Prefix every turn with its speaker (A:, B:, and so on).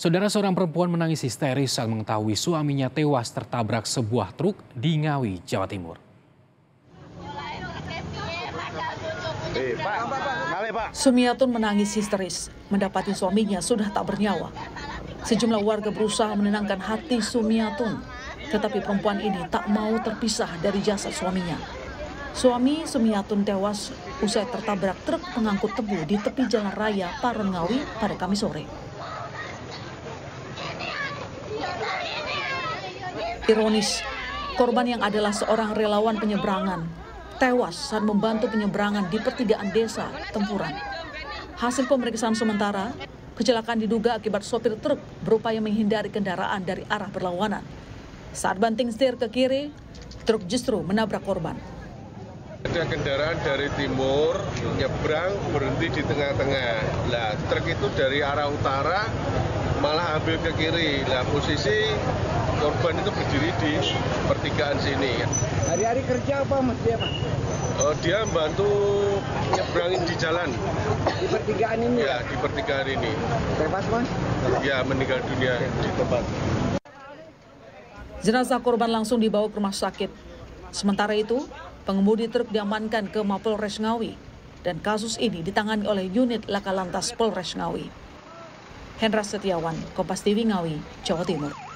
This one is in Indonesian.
A: Saudara seorang perempuan menangis histeris saat mengetahui suaminya tewas tertabrak sebuah truk di Ngawi, Jawa Timur.
B: Sumiatun menangis histeris, mendapati suaminya sudah tak bernyawa. Sejumlah warga berusaha menenangkan hati Sumiatun, tetapi perempuan ini tak mau terpisah dari jasad suaminya. Suami Sumiatun tewas usai tertabrak truk pengangkut tebu di tepi jalan raya Paron Ngawi pada Kamis sore. Ironis, korban yang adalah seorang relawan penyeberangan tewas saat membantu penyeberangan di pertigaan desa Tempuran. Hasil pemeriksaan sementara, kecelakaan diduga akibat sopir truk berupaya menghindari kendaraan dari arah berlawanan. Saat banting setir ke kiri, truk justru menabrak korban.
C: Ada kendaraan dari timur nyebrang berhenti di tengah-tengah. Lah truk itu dari arah utara malah ambil ke kiri. Lah posisi korban itu berdiri di pertigaan sini.
D: Hari-hari kerja apa mas dia mas?
C: Uh, dia bantu nyebrangin di jalan.
D: Di pertigaan ini?
C: Ya, di pertigaan ini.
D: Tewas mas?
C: Ya, meninggal dunia di tempat.
B: Jenazah korban langsung dibawa ke rumah sakit. Sementara itu, pengemudi truk diamankan ke Mapolres Ngawi dan kasus ini ditangani oleh unit Laka Lantas Polres Ngawi. Hendra Setiawan, Kompas TV Ngawi, Jawa Timur.